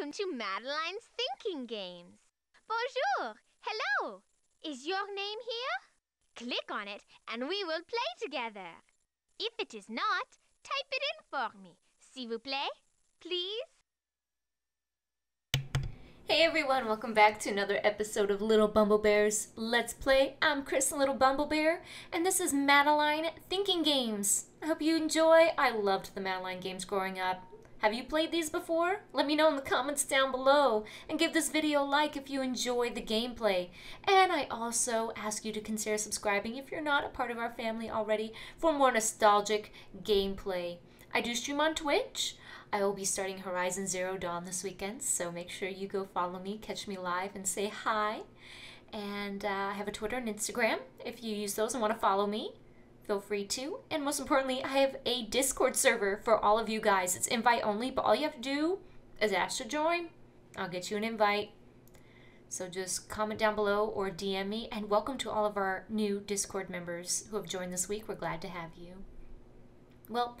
Welcome to Madeline's Thinking Games. Bonjour. Hello. Is your name here? Click on it and we will play together. If it is not, type it in for me. S'il vous plaît, please. Hey everyone, welcome back to another episode of Lilbumblebear's Let's Play. I'm Chris Lilbumblebear, and this is Madeline Thinking Games. I hope you enjoy. I loved the Madeline games growing up. Have you played these before? Let me know in the comments down below and give this video a like if you enjoyed the gameplay. And I also ask you to consider subscribing if you're not a part of our family already for more nostalgic gameplay. I do stream on Twitch. I will be starting Horizon Zero Dawn this weekend, so make sure you go follow me, catch me live, and say hi. And uh, I have a Twitter and Instagram if you use those and want to follow me feel free to. And most importantly, I have a Discord server for all of you guys. It's invite only, but all you have to do is ask to join. I'll get you an invite. So just comment down below or DM me. And welcome to all of our new Discord members who have joined this week. We're glad to have you. Well,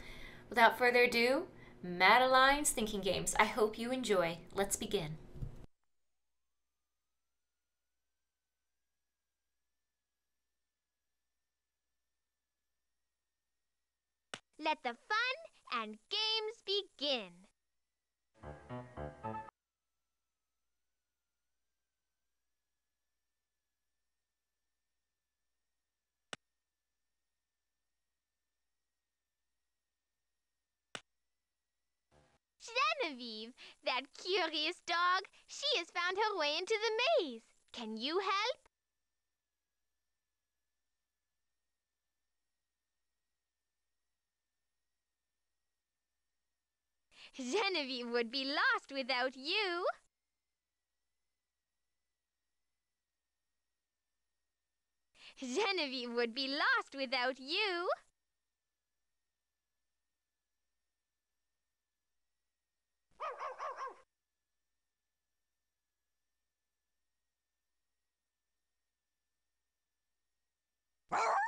without further ado, Madeline's Thinking Games. I hope you enjoy. Let's begin. Let the fun and games begin. Genevieve, that curious dog, she has found her way into the maze. Can you help? Genevieve would be lost without you. Genevieve would be lost without you.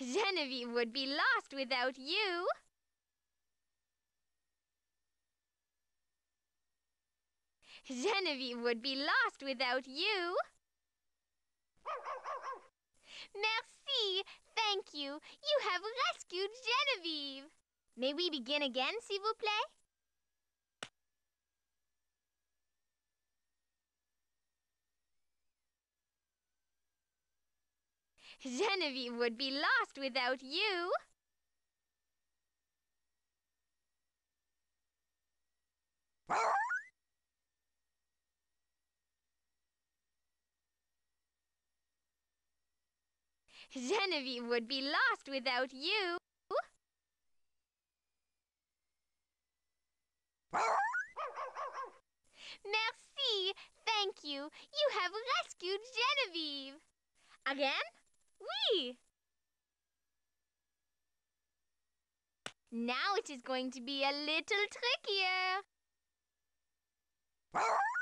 Genevieve would be lost without you. Genevieve would be lost without you. Merci. Thank you. You have rescued Genevieve. May we begin again, s'il vous plaît? Genevieve would be lost without you. Genevieve would be lost without you. Merci. Thank you. You have rescued Genevieve. Again? Oui! Now it is going to be a little trickier.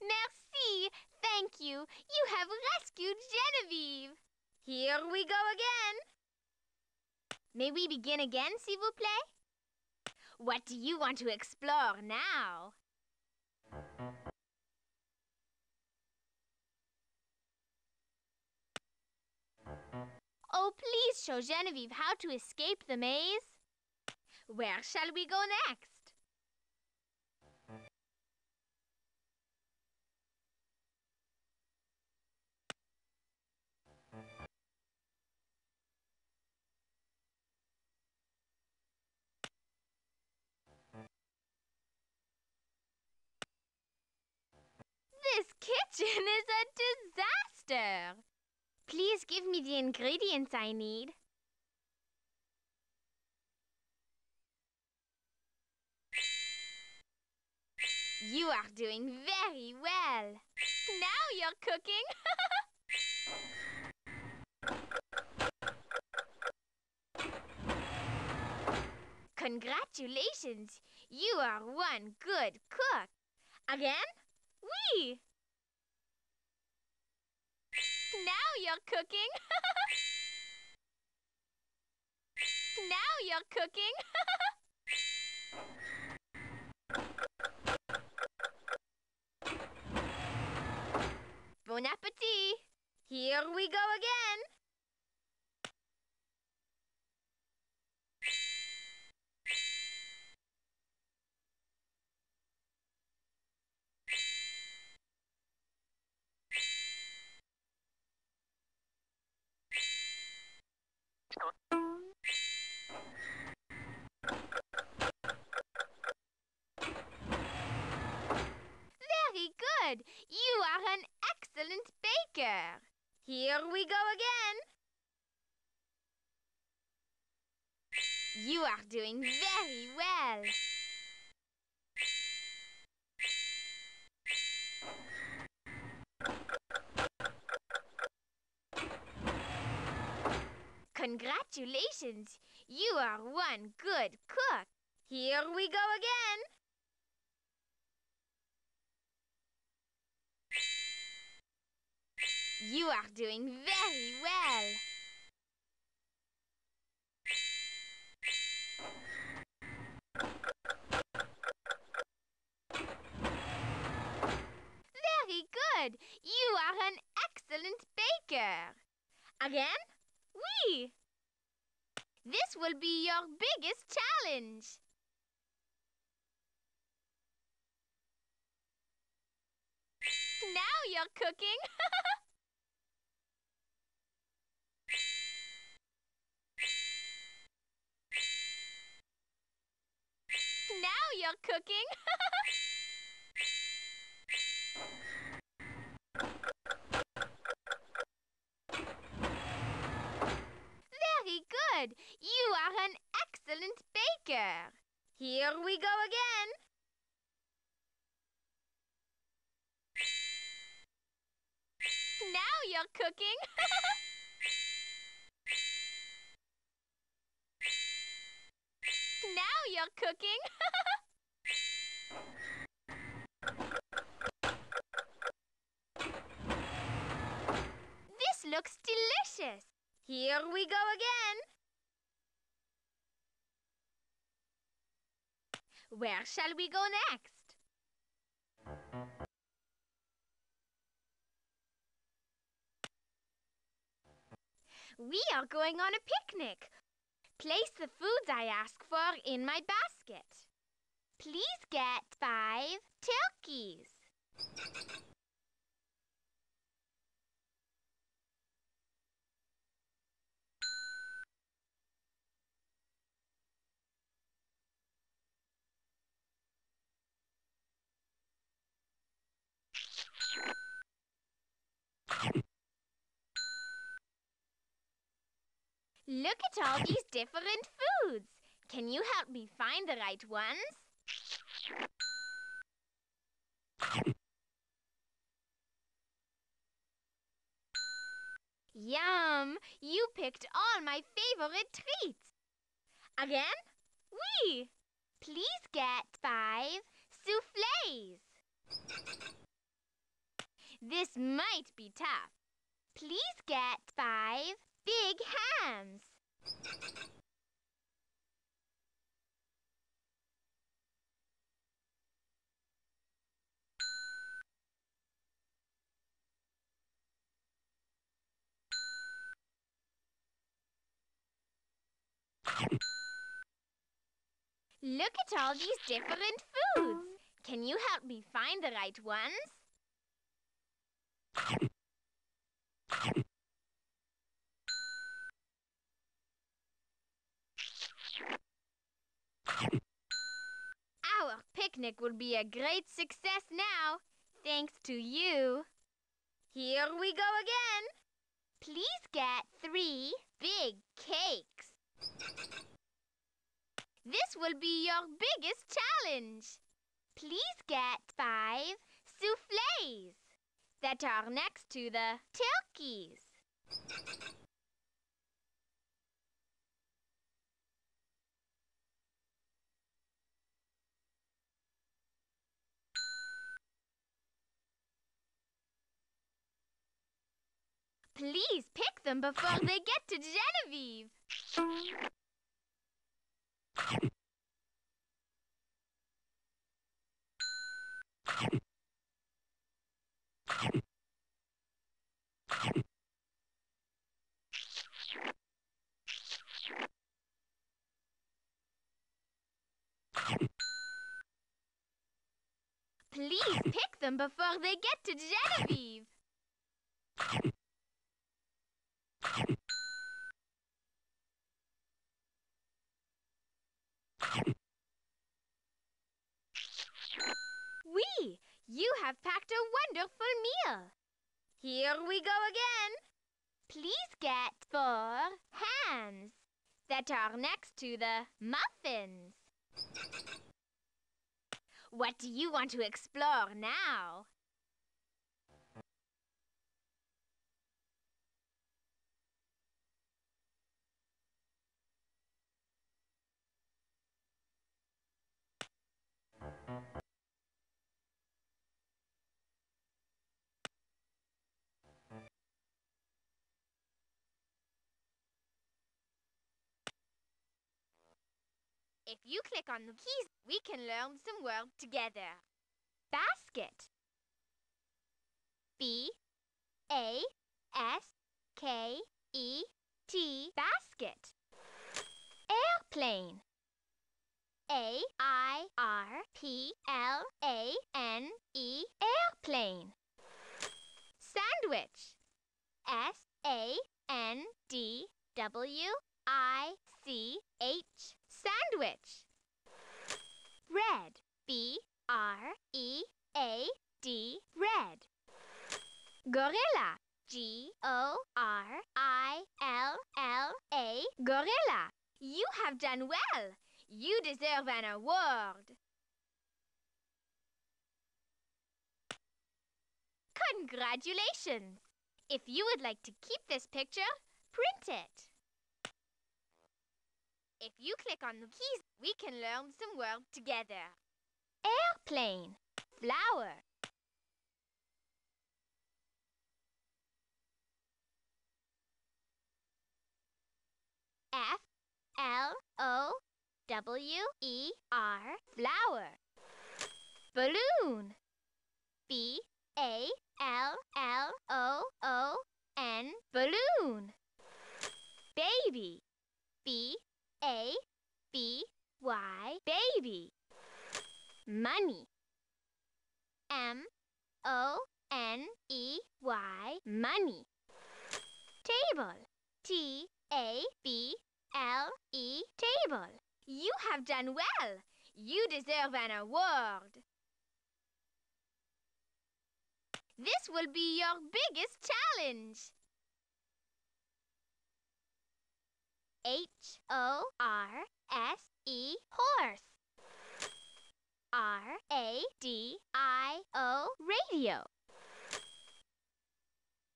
Merci. Thank you. You have rescued Genevieve. Here we go again. May we begin again, s'il vous plaît? What do you want to explore now? Oh, please show Genevieve how to escape the maze. Where shall we go next? This kitchen is a disaster. Please give me the ingredients I need. You are doing very well. Now you're cooking. Congratulations! You are one good cook. Again? Oui! Now you're cooking. now you're cooking. bon appetit! Here we go again. Very good. You are an excellent baker. Here we go again. You are doing very well. Congratulations! You are one good cook. Here we go again. You are doing very well. Very good. You are an excellent baker. Again? Oui. This will be your biggest challenge. Now you're cooking. now you're cooking. Very good. You are an excellent baker. Here we go again. Now you're cooking. now you're cooking. this looks delicious. Here we go again. Where shall we go next? We are going on a picnic. Place the foods I ask for in my basket. Please get five turkeys. Look at all these different foods. Can you help me find the right ones? Yum! You picked all my favorite treats. Again? Oui. Please get five souffles. This might be tough. Please get five big hams. Look at all these different foods. Can you help me find the right ones? Our picnic will be a great success now. Thanks to you. Here we go again. Please get three big cakes. This will be your biggest challenge. Please get five souffles that are next to the turkeys. Please pick them before they get to Genevieve. Please pick them before they get to Genevieve. We, you have packed a wonderful meal. Here we go again. Please get four hands that are next to the muffins. What do you want to explore now? If you click on the keys, we can learn some words together. Basket. B A S K E T basket. Airplane. A I R P L A N E airplane. Sandwich. S A N D W I C H sandwich. Bread. B R E A D bread. Gorilla. G O R I L L A gorilla. You have done well. You deserve an award. Congratulations! If you would like to keep this picture, print it. If you click on the keys, we can learn some words together. Airplane, flower. F L O W E R, flower. Balloon. B A L L O O N, balloon. Baby. B A B Y, baby. Money. M O N E Y, money. Table. T A B L E, table. You have done well. You deserve an award. This will be your biggest challenge. H O R S E horse. R A D I O radio.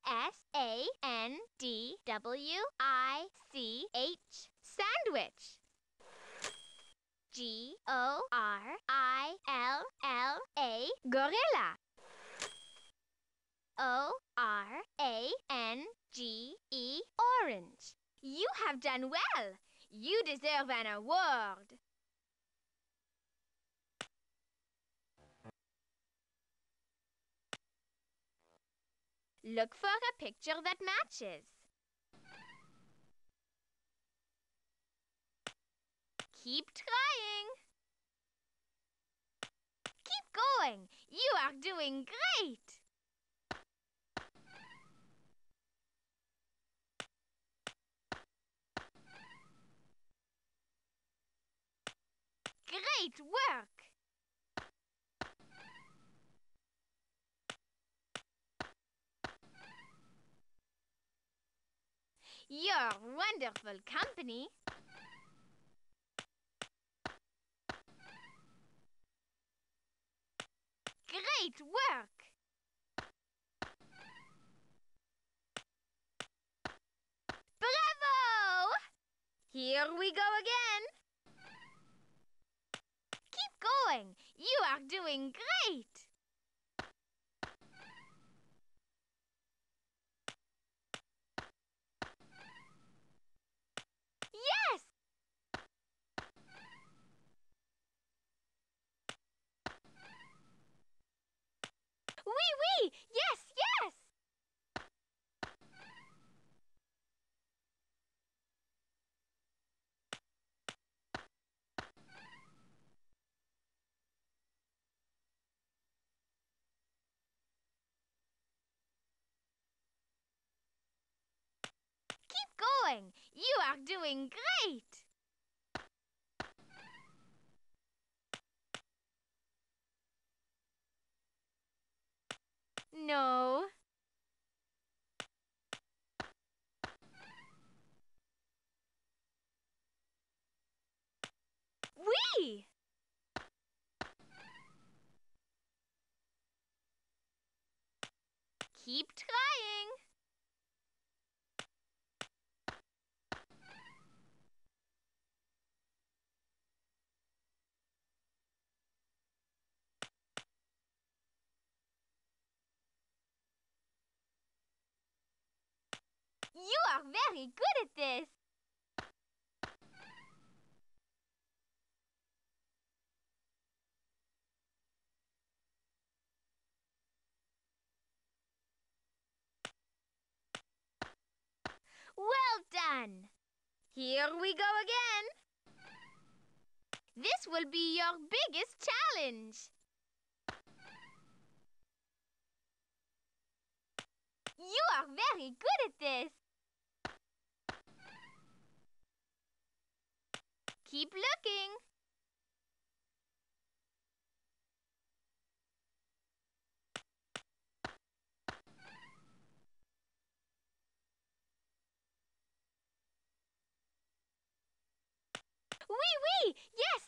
S A N D W I C H sandwich. G O R I L L A gorilla. O R A N G E orange. You have done well. You deserve an award. Look for a picture that matches. Keep trying. Keep going. You are doing great. Great work. Your wonderful company. Great work! Bravo! Here we go again. Keep going. You are doing great. Yes! Oui, oui! Yes, yes! Keep going! You are doing great! No. Oui! Keep trying. You are very good at this. Well done. Here we go again. This will be your biggest challenge. You are very good at this. Keep looking. Oui! Yes, yes!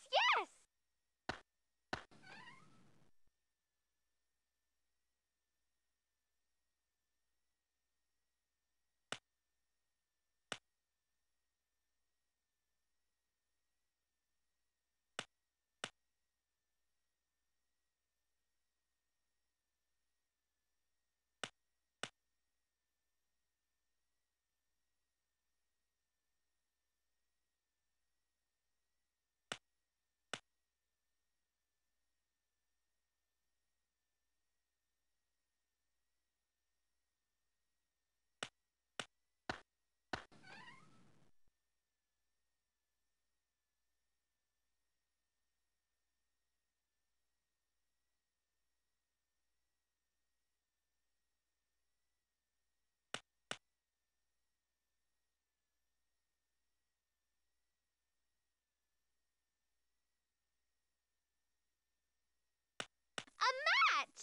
A match!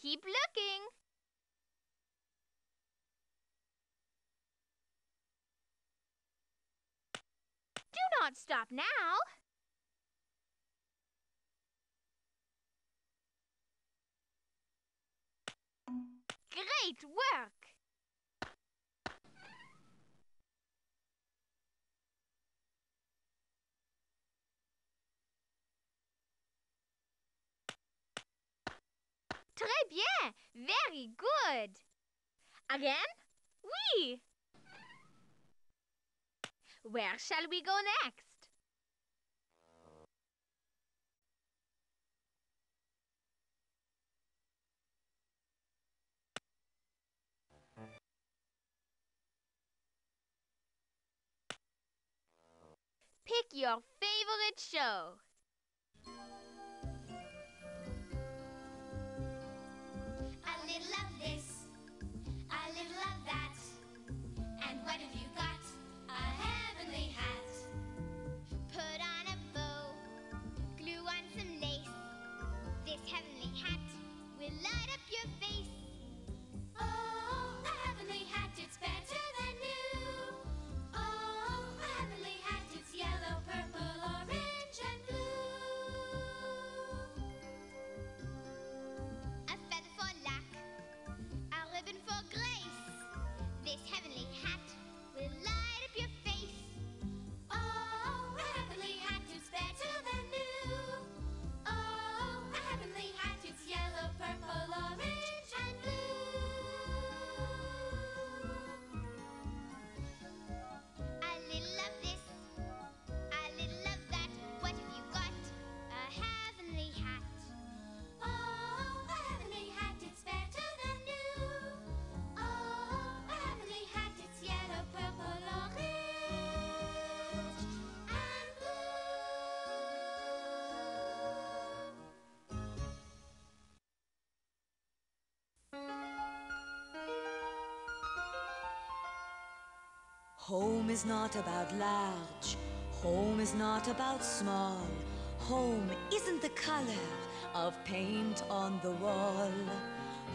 Keep looking. Do not stop now. Great work! Très bien! Very good! Again? Oui! Where shall we go next? Pick your favorite show. Light up Home is not about large. Home is not about small. Home isn't the color of paint on the wall.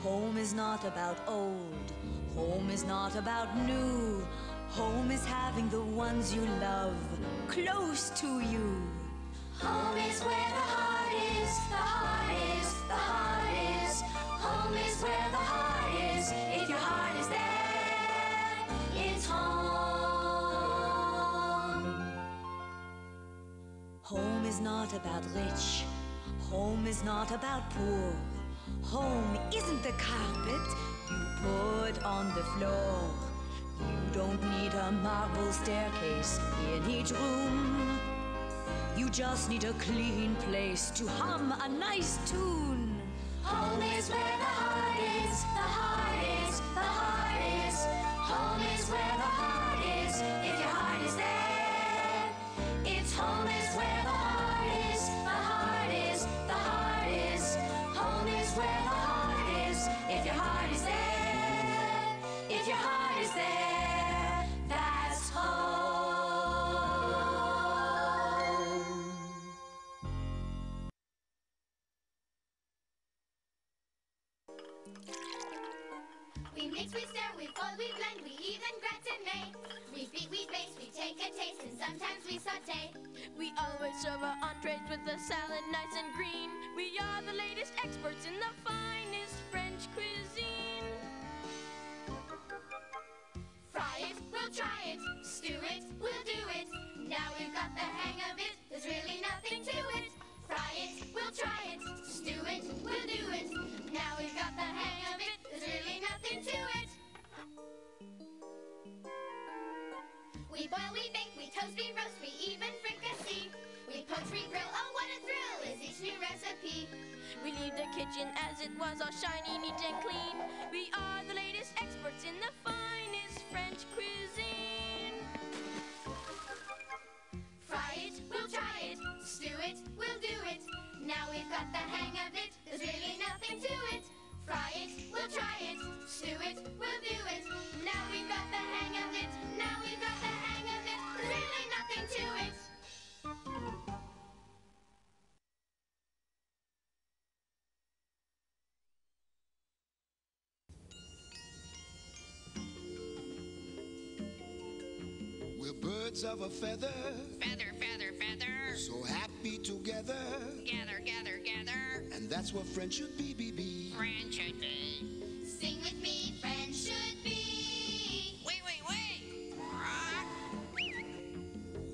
Home is not about old. Home is not about new. Home is having the ones you love close to you. Home is where the heart is, the heart is, the heart is. Home is where the heart is. If your heart is there, it's home. Is not about rich. Home is not about poor. Home isn't the carpet you put on the floor. You don't need a marble staircase in each room. You just need a clean place to hum a nice tune. Home is where the heart is, the heart sometimes we saute. We always serve our entrees with a salad nice and green. We are the latest experts in the finest French cuisine. Fry it, we'll try it. Stew it, we'll do it. Now we've got the hang of it. There's really nothing to it. Fry it, we'll try it. Stew it, we'll do it. Now we've got the hang of it. There's really nothing to it. We boil, we bake, we toast, we roast, we even fricassee. We poach, we grill. Oh, what a thrill is each new recipe. We leave the kitchen as it was, all shiny, neat, and clean. We are the latest experts in the finest French cuisine. Fry it, we'll try it. Stew it, we'll do it. Now we've got the hang of it. There's really nothing to it. Fry it, we'll try it. Stew it, we'll do it. Now we've got the hang of it. Now we've got the hang of it. Really nothing to it. We're birds of a feather, Feather, feather, feather. so happy together. Gather, gather, gather. And that's what friends should be, be, be. Friend should be. Sing with me, friends should be. Wait, wait, wait. Rock.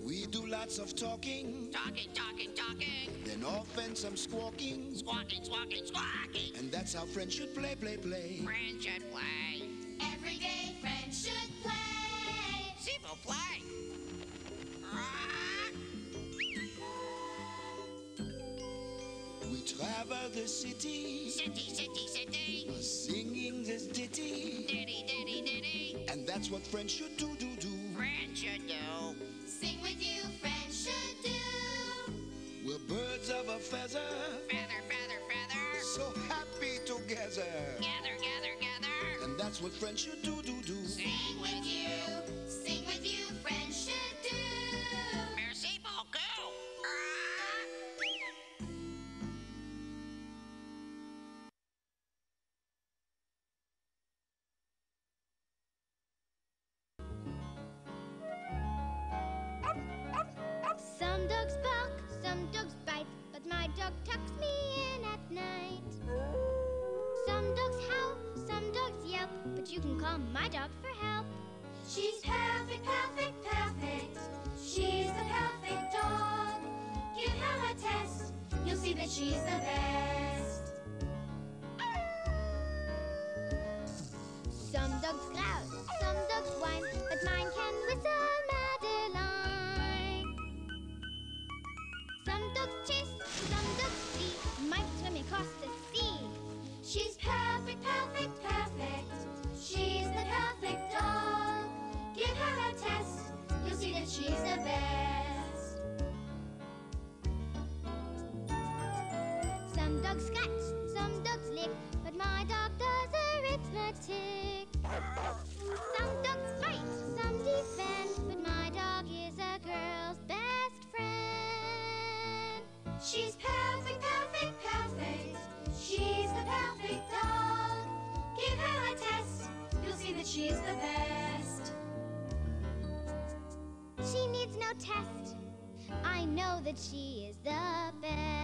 We do lots of talking, Talking, talking, talking. then often some squawking. Squawking, squawking, squawking. And that's how friends should play, play, play. Friend should play. Every day, the city. City, city, city. Singing this ditty. Ditty, ditty, ditty. And that's what friends should do, do, do. Friends should do. Sing with you, friends should do. We're birds of a feather. Feather, feather, feather. So happy together. Gather, gather, gather. And that's what friends should do, do, do. Sing with you. that she is the best.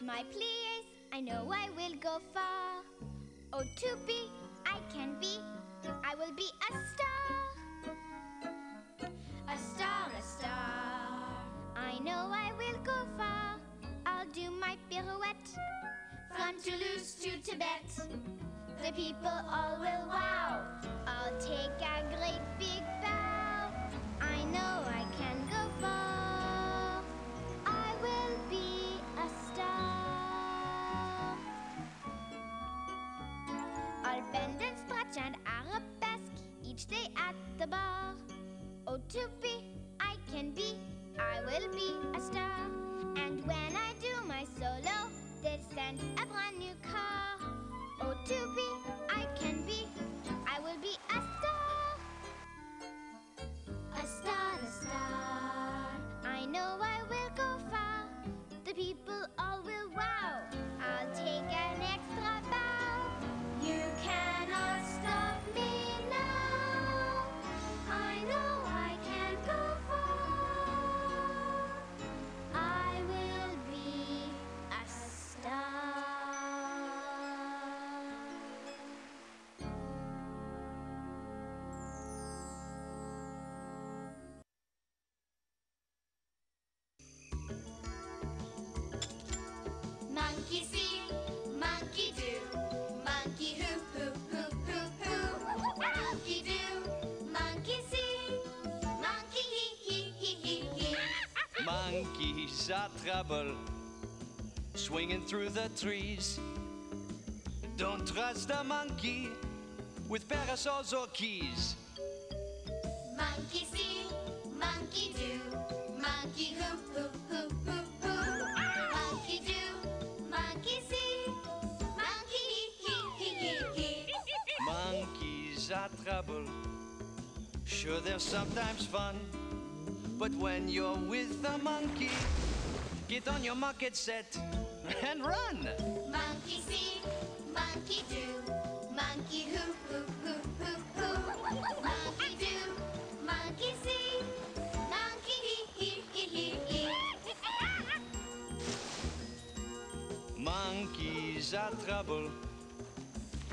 My place, I know I will go far. Oh, to be, I can be, I will be a star. A star, a star. I know I will go far. I'll do my pirouette from Toulouse to Tibet. The people all will wow. I'll take a to be, I can be, I will be a star. And when I do my solo, they'll send a brand new car. Oh, to be, Monkeys are trouble, swinging through the trees. Don't trust a monkey with parasols or keys. Monkey see, monkey do, monkey. Monkey do, monkey see, monkey. Monkeys are trouble. Sure, they're sometimes fun. But when you're with a monkey, get on your market set and run. Monkey see, monkey do, monkey who, who, who. Monkey do, monkey see, monkey he, he, he, he, he. Monkeys are trouble.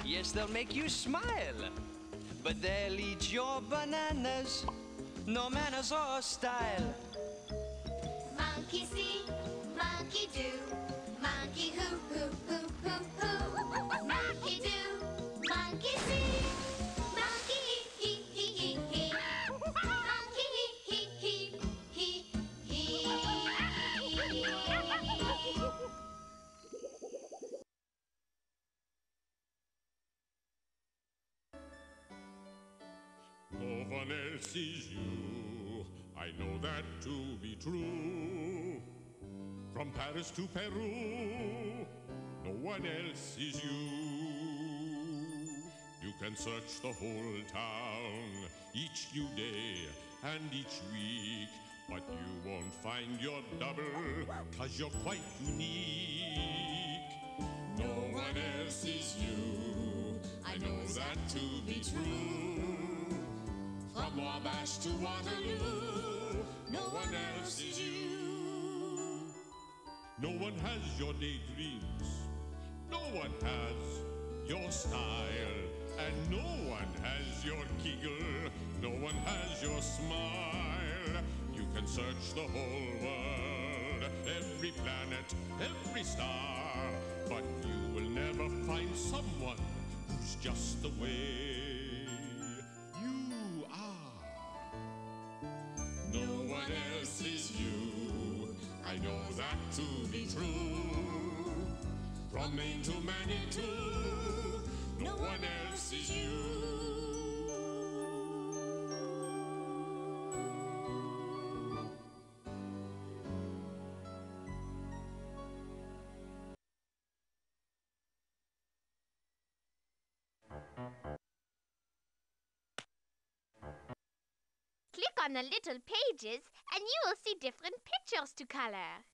Yes, they'll make you smile, but they'll eat your bananas. No manners or style. Monkey see, monkey do, monkey who, who, who, who, who. Monkey do, monkey see, monkey he, he, he, he, he. Monkey he, he, he, he, he. No one else sees you. I know that to be true. From Paris to Peru, no one else sees you. You can search the whole town each new day and each week, but you won't find your double, cause you're quite unique. No one else sees you. I know that to be true. From Wabash to Waterloo, no one else is you. No one has your daydreams. No one has your style. And no one has your giggle. No one has your smile. You can search the whole world, every planet, every star. But you will never find someone who's just the way know that to be true. From Maine to Manitou, no one else is you. On the little pages and you will see different pictures to color.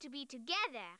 to be together.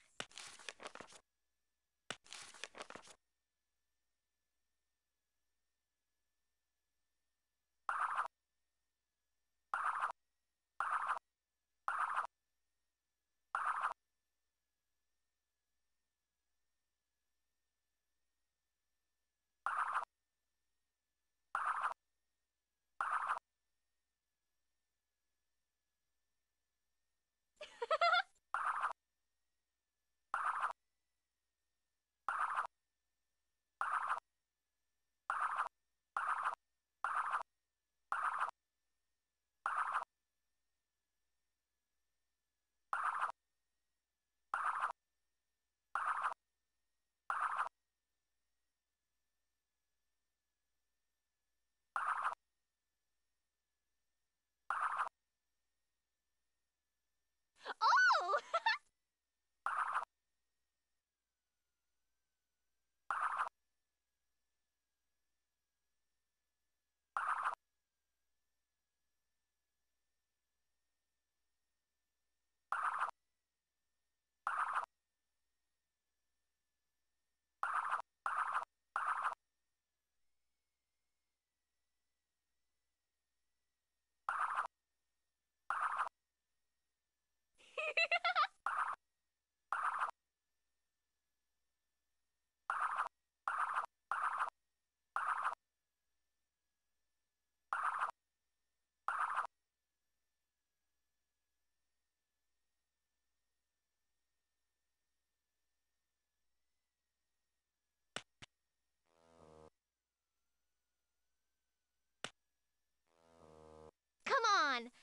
Oh!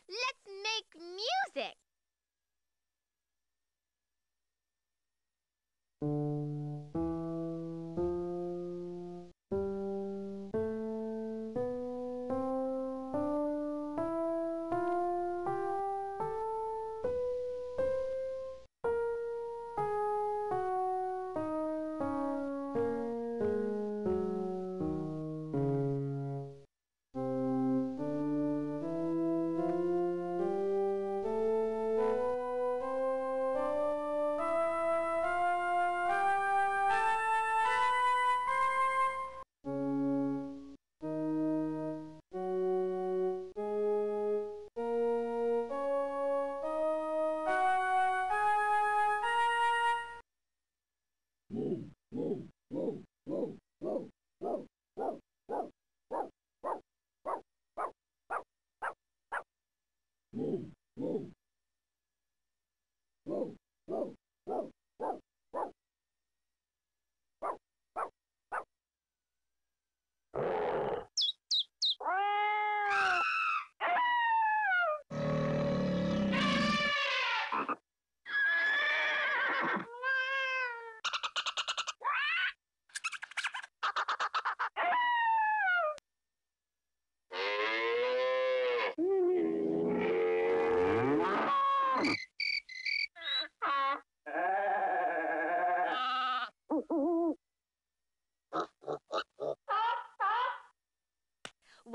let's make music.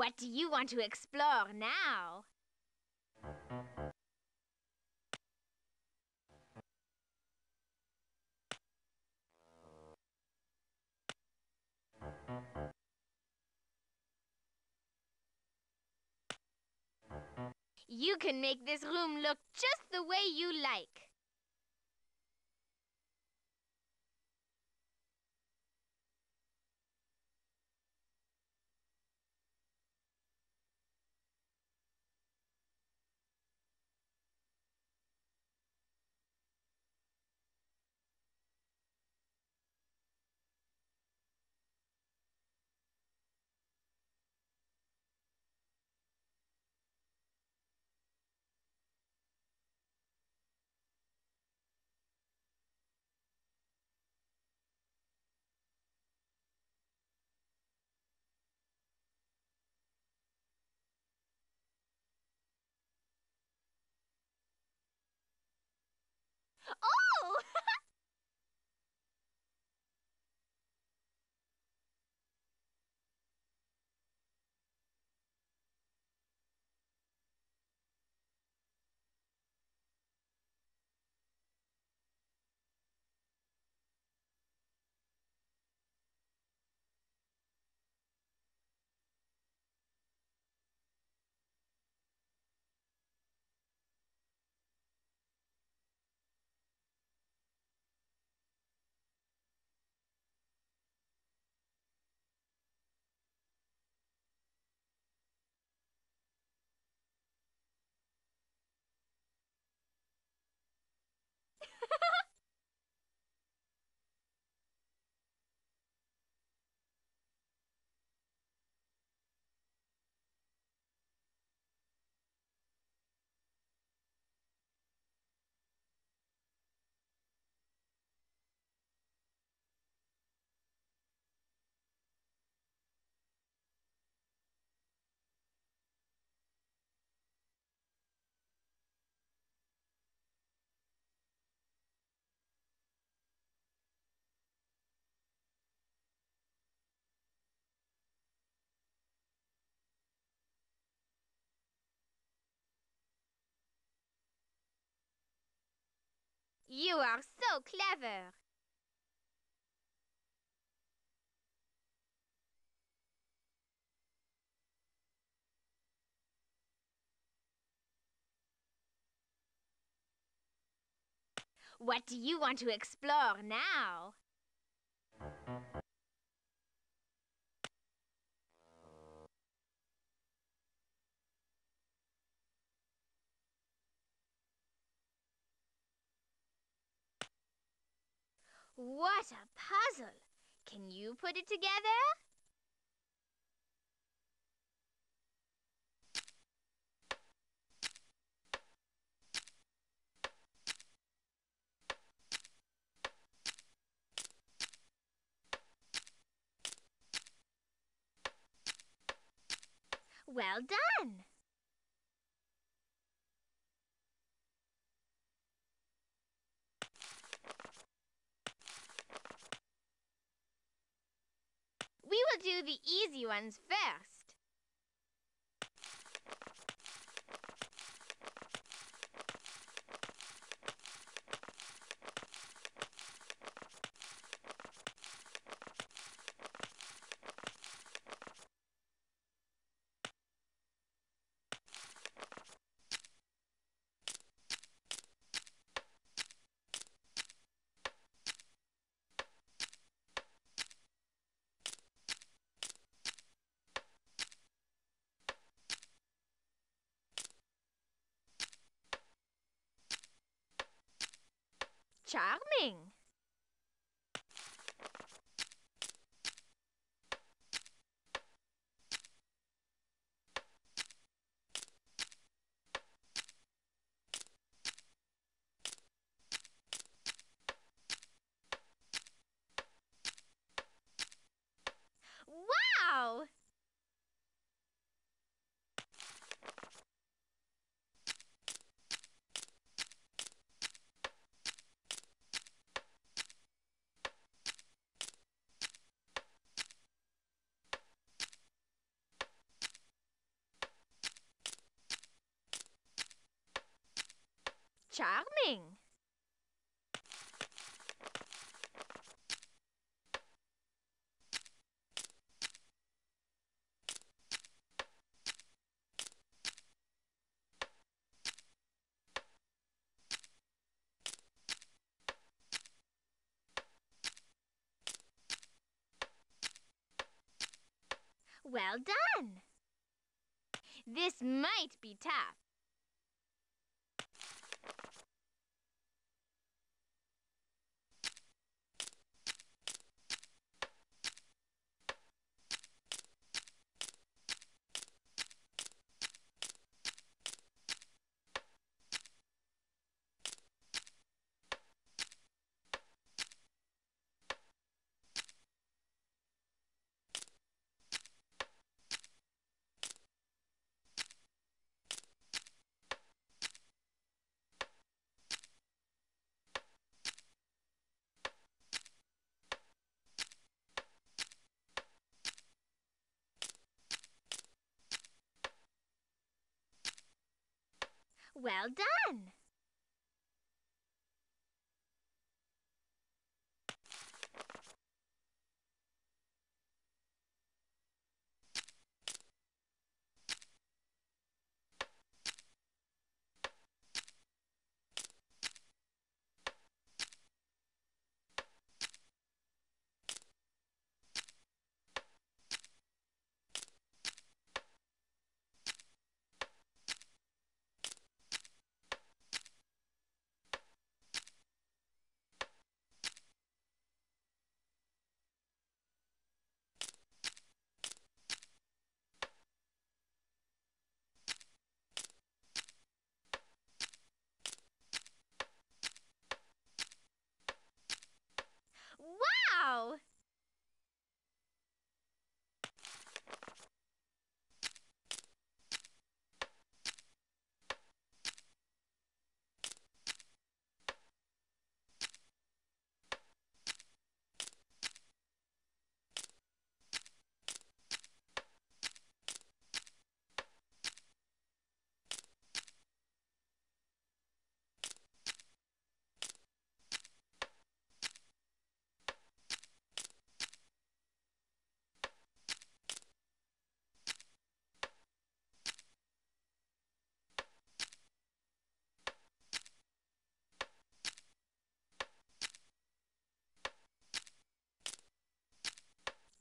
What do you want to explore now? You can make this room look just the way you like. Oh! You are so clever. What do you want to explore now? What a puzzle! Can you put it together? Well done! We will do the easy ones first. Charming. Wow! Charming. Well done. This might be tough. Well done.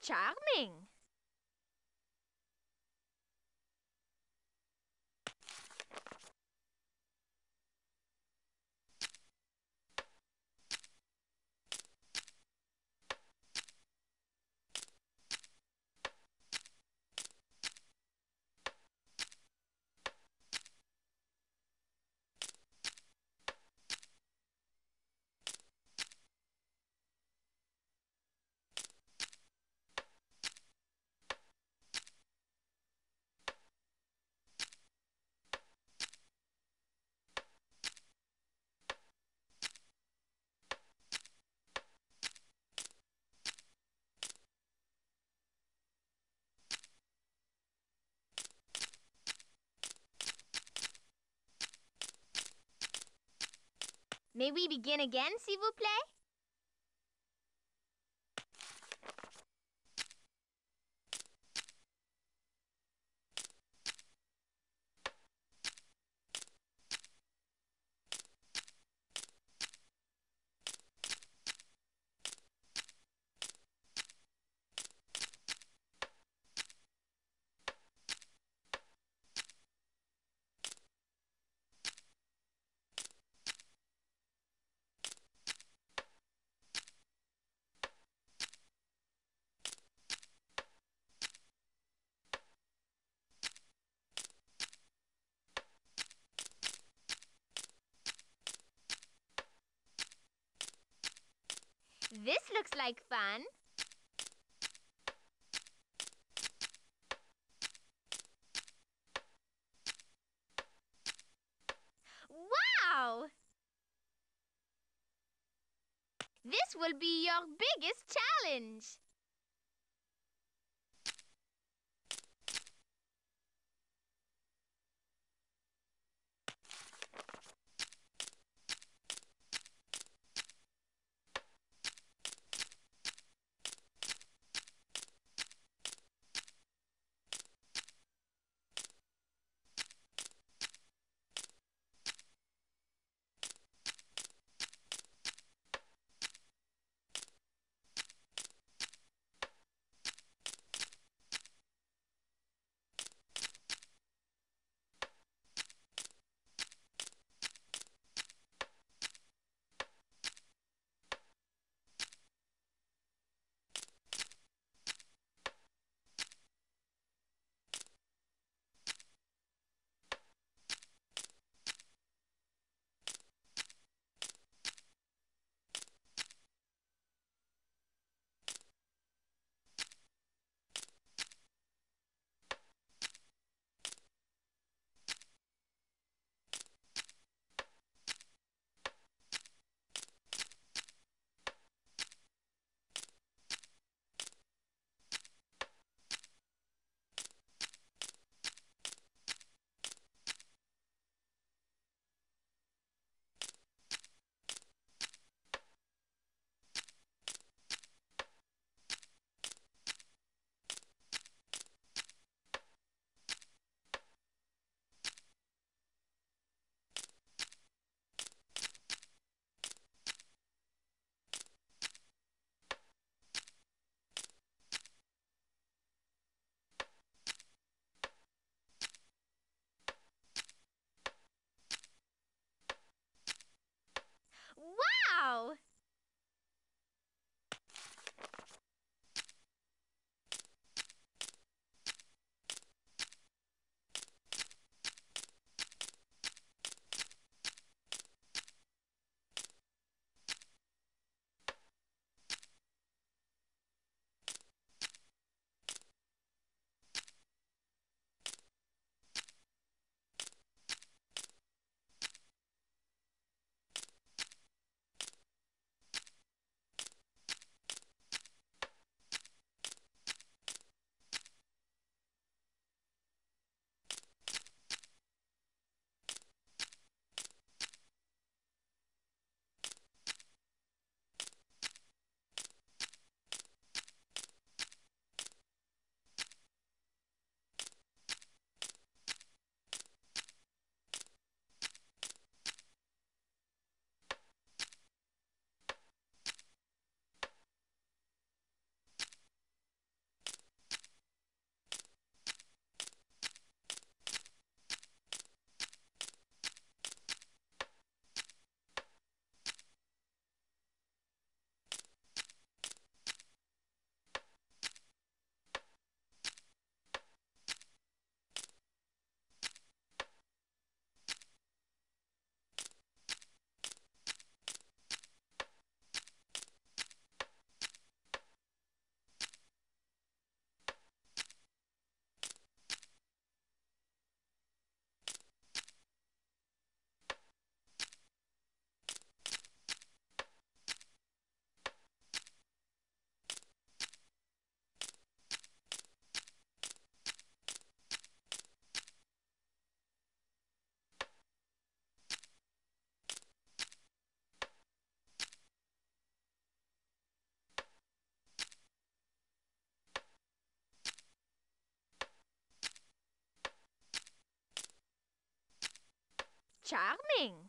Charming. May we begin again, s'il vous plaît? This looks like fun. Wow! This will be your biggest challenge. Charming.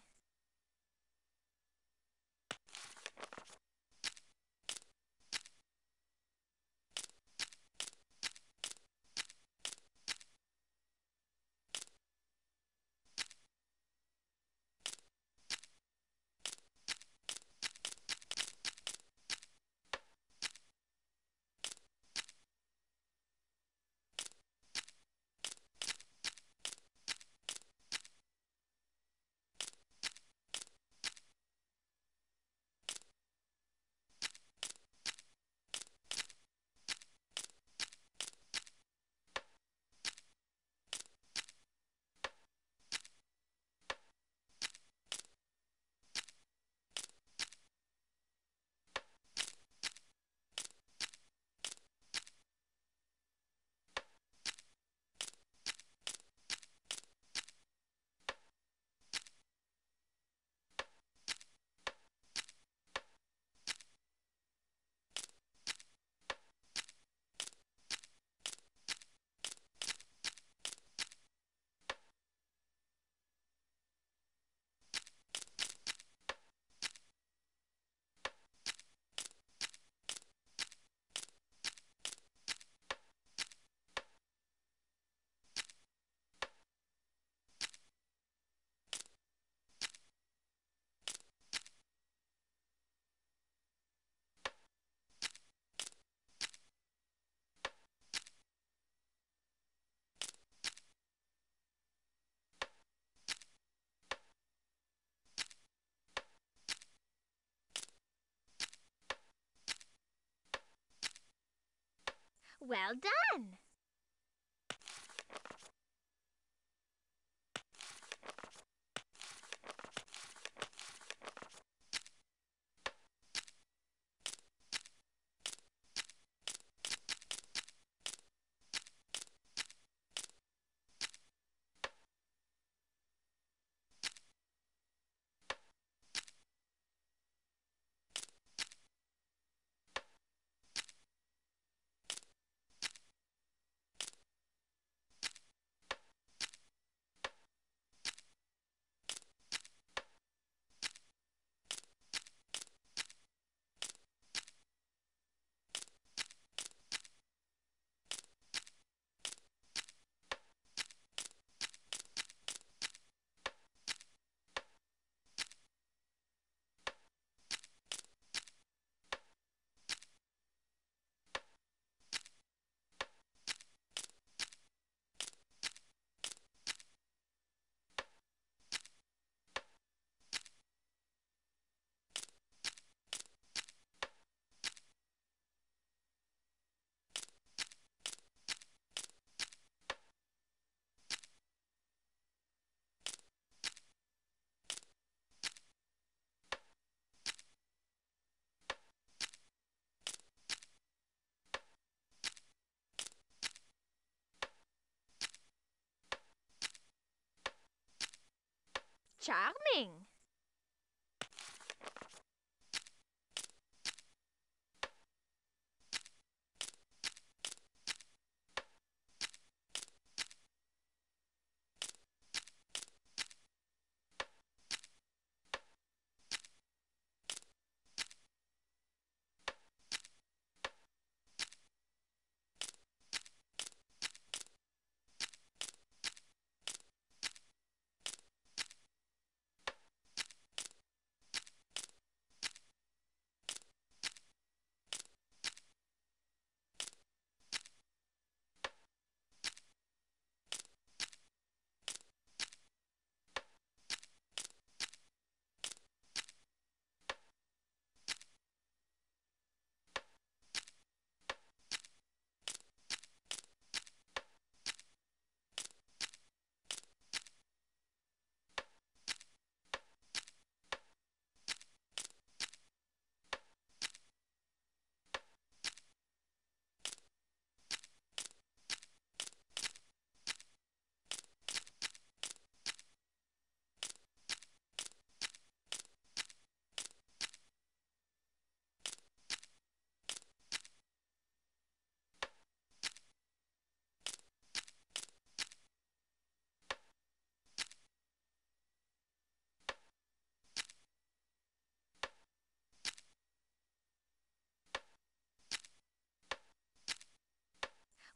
Well done. Charming.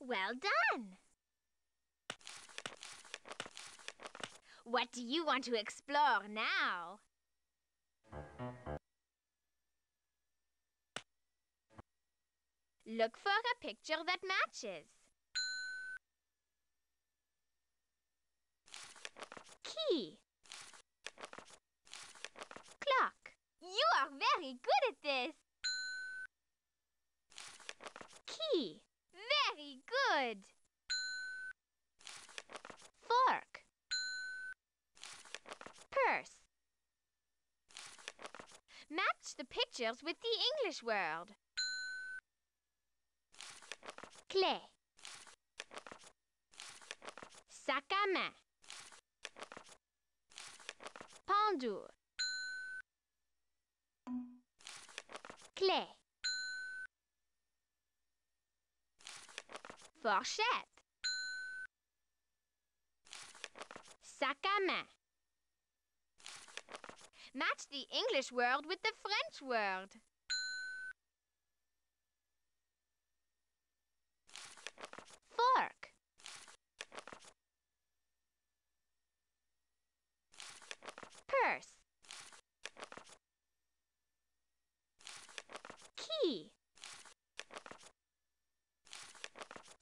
Well done. What do you want to explore now? Look for a picture that matches. Key. Clock. You are very good at this. Key. Very good. Fork. Purse. Match the with the English word. Clé. Sac à main. Pendule. Clé. Fourchette. Sac à main. Match the English word with the French word. Fork. Purse. Key.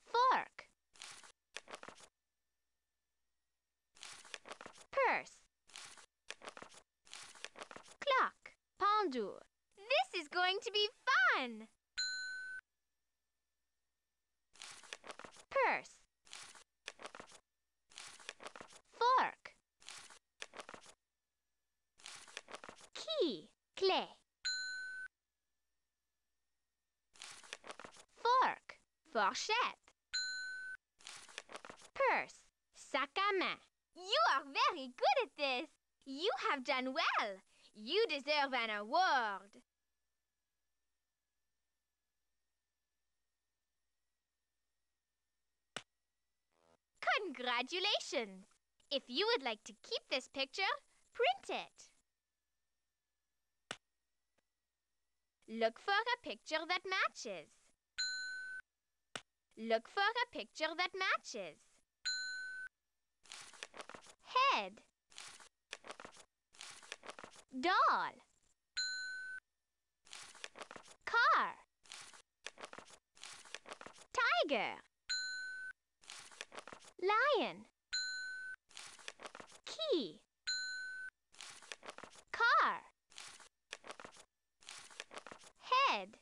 Fork. Purse. Clock. Pendule. This is going to be fun. Purse. Fork. Key. Clé. Fork. Fourchette. Purse. Sac à main. You are very good at this. You have done well. You deserve an award. Congratulations! If you would like to keep this picture, print it. Look for a picture that matches. Look for a picture that matches. Head. Doll. Car. Tiger. Lion. Key. Car. Head.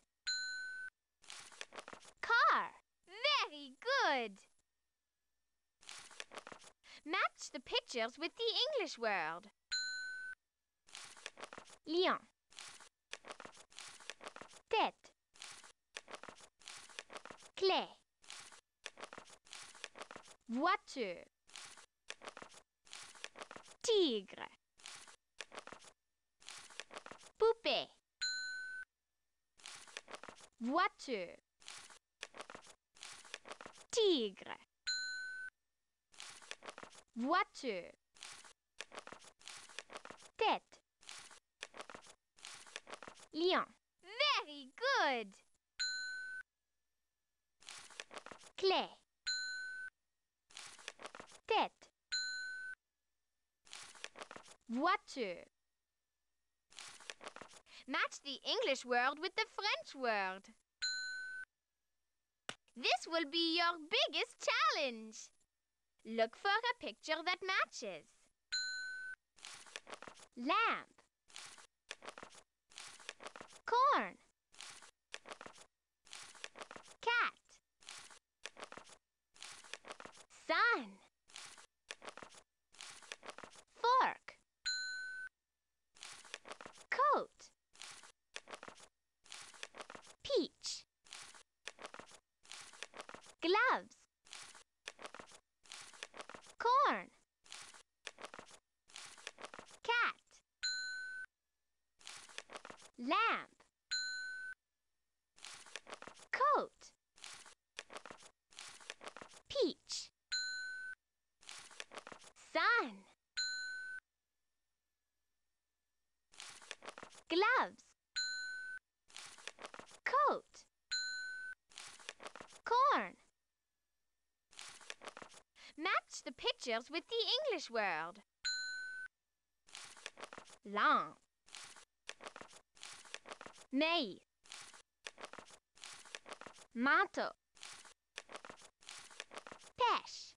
Car. Very good. Match the pictures with the English word. Lion. Tête. Clé. Voiture. Tigre. Poupée. Voiture. Tigre. Voiture. Tête. Lion. Very good. Clé. Tête. Voiture. Match the English word with the French word. This will be your biggest challenge. Look for a picture that matches. Lamp. Corn. Cat. Sun. Fork. Coat. Peach. Gloves. Corn. Cat. Lamp. Coat. Peach. Sun. Gloves. Coat. Corn. Match the pictures with the English word. Lamp. Maïs. Manteau. Pêche.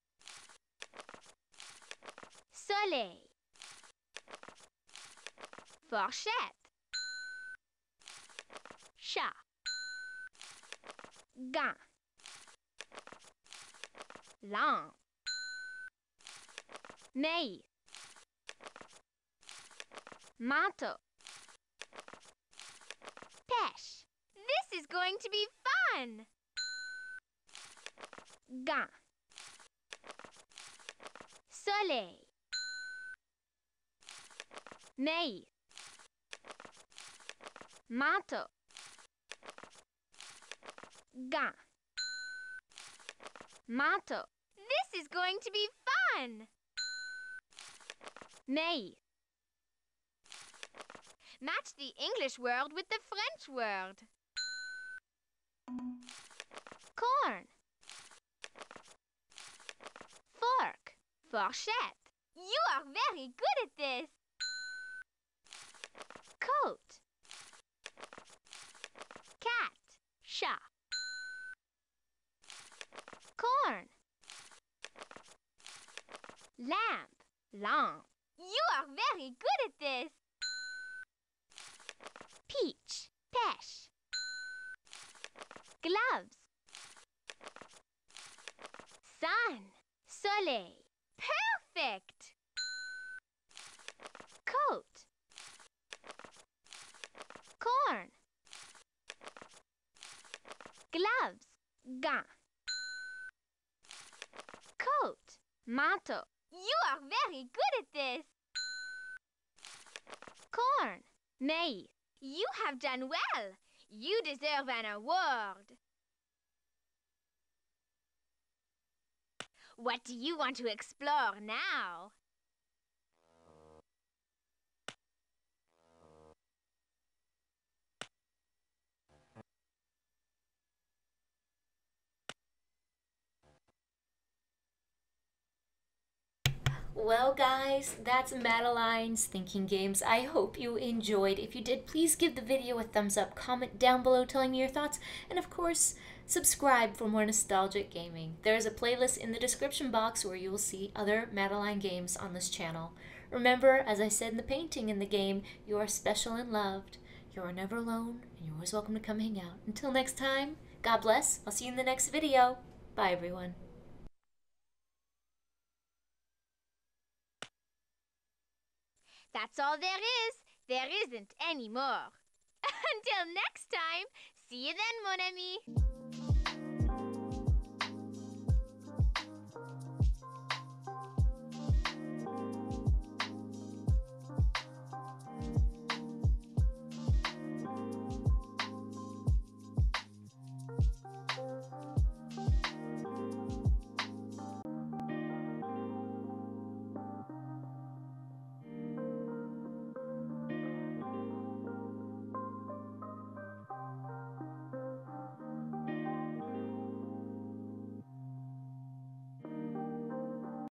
Soleil. Fourchette. Chat. Gant. Lampe. Maïs. Manteau. Pêche. This is going to be fun. Gant. Soleil. Maïs. Manteau. Gant. Manteau. This is going to be fun. Maïs. Match the English word with the French word. Fork. Fourchette. You are very good at this. Coat. Cat. Chat. Corn. Lamp. Lamp. You are very good at this. Peach. Pêche. Gloves. Sun. Soleil. Perfect. Coat. Corn. Gloves. Gant. Coat. Manteau. You are very good at this. Corn. Maïs. You have done well. You deserve an award. What do you want to explore now? Well, guys, that's Madeline's Thinking Games. I hope you enjoyed. If you did, please give the video a thumbs up, comment down below telling me your thoughts, and of course, subscribe for more nostalgic gaming. There is a playlist in the description box where you will see other Madeline games on this channel. Remember, as I said in the painting in the game, you are special and loved. You are never alone, and you're always welcome to come hang out. Until next time, God bless. I'll see you in the next video. Bye, everyone. That's all there is. There isn't any more. Until next time, See you then, mon ami.